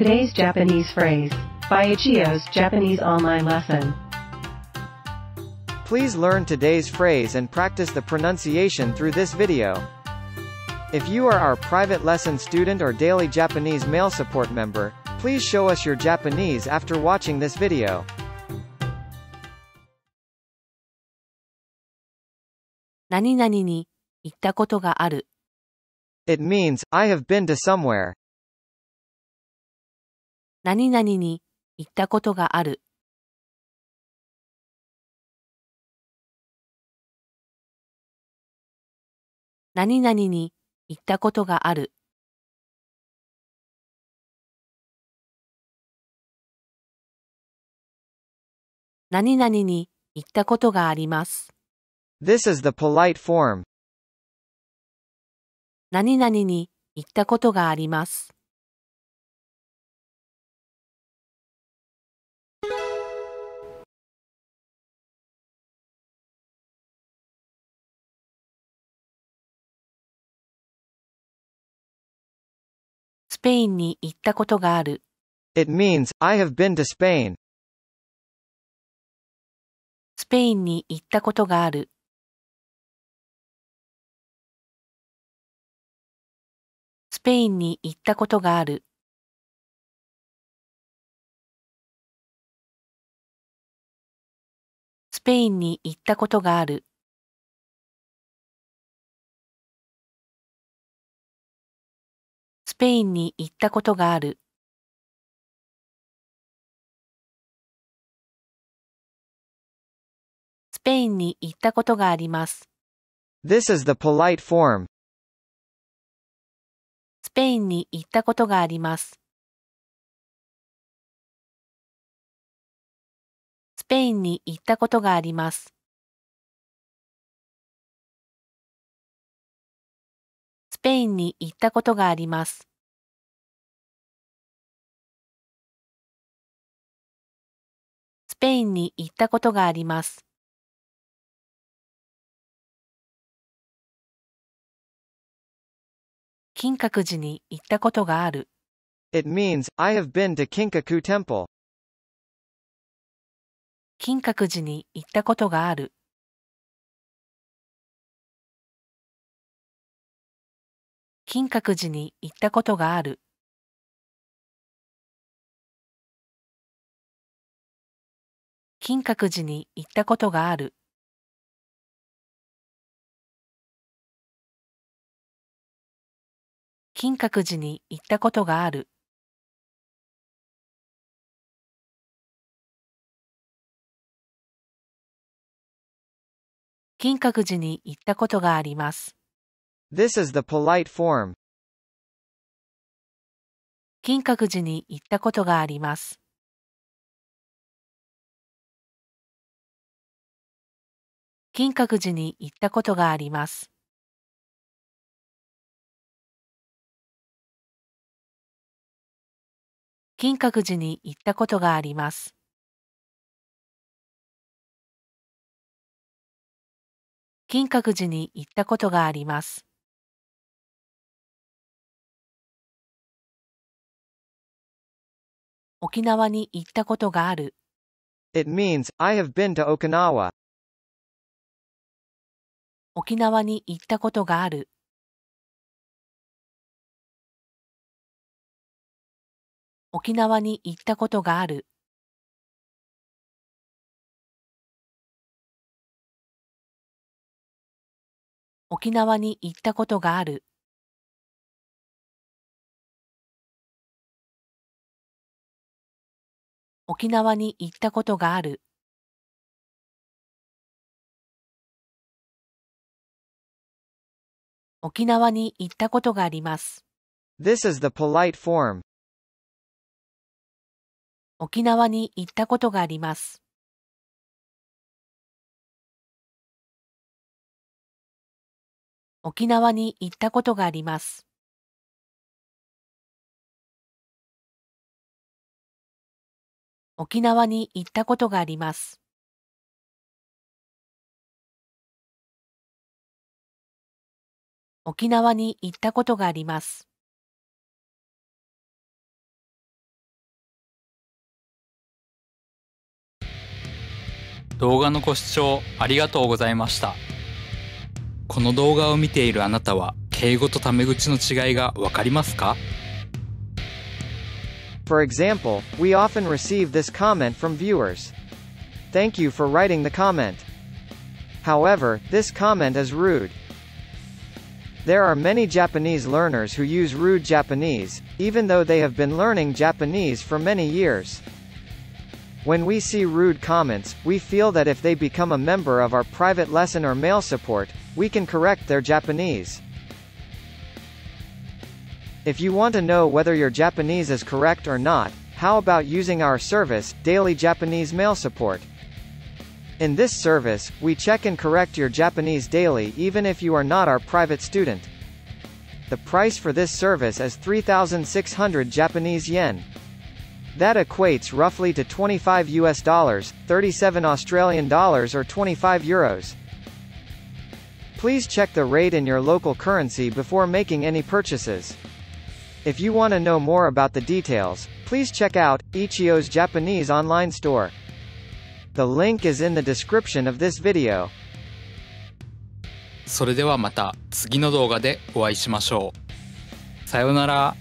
Today's Japanese phrase by Ichio's Japanese online lesson. Please learn today's phrase and practice the pronunciation through this video. If you are our private lesson student or daily Japanese mail support member, please show us your Japanese after watching this video. It means, I have been to somewhere. 何々に行ったことがある。何々に行ったことがある。何々に行ったことがあります。This is the polite form. 何々に行ったことがあります。スペインに行ったことがある。It means, I have been to Spain. スペインに行ったことがある。スペインに行ったことがある。スペインに行ったことがある。スペインに行ったことがある。スペインに行ったことがあります。This is the polite form. スペインに行ったことがあります。スペインに行ったことがあります。スペインに行ったことがあります。スペインに行ったことがあります。金閣寺に行ったことがある。It means, I have been to Kinkaku Temple. 金閣寺に行ったことがある。金閣寺に行ったことがある。金閣寺に行ったことがある。金閣寺に行ったことがある。金閣寺に行ったことがあります。This is the polite form. 金閣寺に行ったことがあります。金閣寺に行ったことがあります。金閣寺に行ったことがあります。金閣寺に行ったことがあります。沖縄に行ったことがある。It means, I have been to Okinawa. 沖縄に行ったことがある。沖縄に行ったことがある。沖縄に行ったことがある。沖縄に行ったことがある。沖縄に行ったことがあります。This is the polite form. 沖縄に行ったことがあります。沖縄に行ったことがあります。沖縄に行ったことがあります。沖縄に行ったことがあります。動画のご視聴ありがとうございました。この動画を見ているあなたは敬語とタメ口の違いがわかりますか For example, we often receive this comment from viewers. Thank you for writing the comment. However, this comment is rude. There are many Japanese learners who use rude Japanese, even though they have been learning Japanese for many years. When we see rude comments, we feel that if they become a member of our private lesson or mail support, we can correct their Japanese. If you want to know whether your Japanese is correct or not, how about using our service, Daily Japanese Mail Support? In this service, we check and correct your Japanese daily even if you are not our private student. The price for this service is 3,600 Japanese yen. That equates roughly to 25 US dollars, 37 Australian dollars or 25 euros. Please check the rate in your local currency before making any purchases. If you want to know more about the details, please check out Ichio's Japanese online store. The link is in the description of this video. それではまた次の動画でお会いしましょう。さようなら。